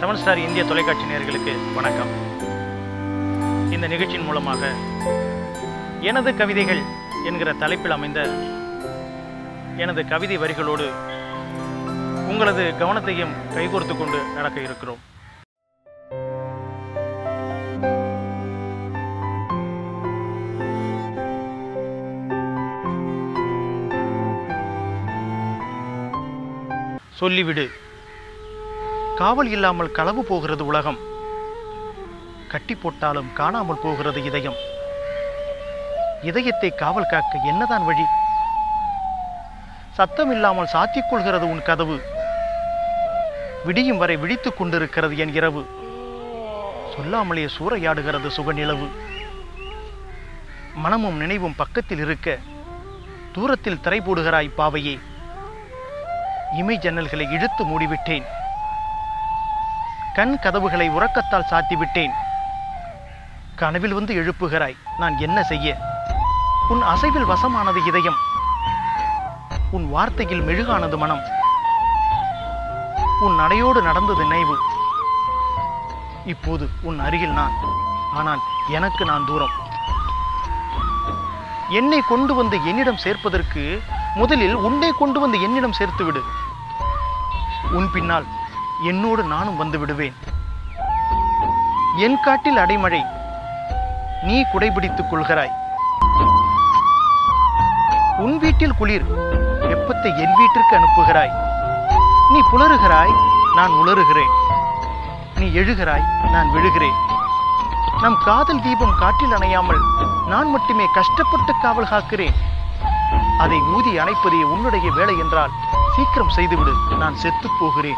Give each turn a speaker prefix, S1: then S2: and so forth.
S1: Seven star இந்திய தொலைக்காட்சி நேயர்களுக்கு வணக்கம். இந்த நிகழ்ச்சியின் மூலமாக எனது கவிதைகள் என்கிற தலைப்பில் அமைந்த எனது கவிதை வரிகளோடு உங்களது கவனத்தையும் கைகோர்த்து கொண்டு நடக்க இருக்கிறோம். சொல்லிவிடு. காவல் இல்லாமல் களவு போகிறது உலகம். கட்டி போட்டாலும் காணாமல் போகிறது இதயம். இதயத்தை காவல் காக்க என்னதான் வழி? சத்தம் இல்லாமல் சாத்திக் கொள்கிறது உன் கதவு. விடியும் வரை விழித்துக் கொண்டிருக்கிறது என் இரவு. சொல்லாமலே சூறையாடுகிறது சுகநிலவு. மனமும் நினைவும் பக்கத்தில் இருக்க தூரத்தில் திரை போடுகிறாய் பாவையே. இமை ஜன்னல்களை இழுத்து மூடிவிட்டேன். கண் கதவுகளை உறக்கத்தால் சாத்திவிட்டேன். கனவில் வந்து எழுப்புகிறாய். நான் என்ன செய்ய? உன் அசைவில் வசமானது இதயம். உன் வார்த்தையில் மெழுகானது மனம். உன் நடையோடு நடந்தது நினைவு. இப்போது உன் அருகில் நான். ஆனால் எனக்கு நான் தூரம். என்னை கொண்டு வந்து என்னிடம் சேர்ப்பதற்கு முதலில் உன்னை கொண்டு வந்து என்னிடம் சேர்த்து விடு உன் பின்னால் என்னோடு நானும் வந்து விடுவேன். என் காட்டில் அடைமழை நீ குடைபிடித்துக் கொள்கிறாய். உன் வீட்டில் குளிர் வெப்பத்தை என் வீட்டிற்கு அனுப்புகிறாய். நீ புலருகிறாய் நான் உளறுகிறேன் நீ எழுகிறாய் நான் விழுகிறேன். நம் காதல் தீபம் காற்றில் அணையாமல் நான் மட்டுமே கஷ்டப்பட்டு காவல் காக்கிறேன். அதை ஊதி அணைப்பதே உன்னுடைய வேலை என்றால் சீக்கிரம் செய்துவிடு நான் செத்துப் போகிறேன்.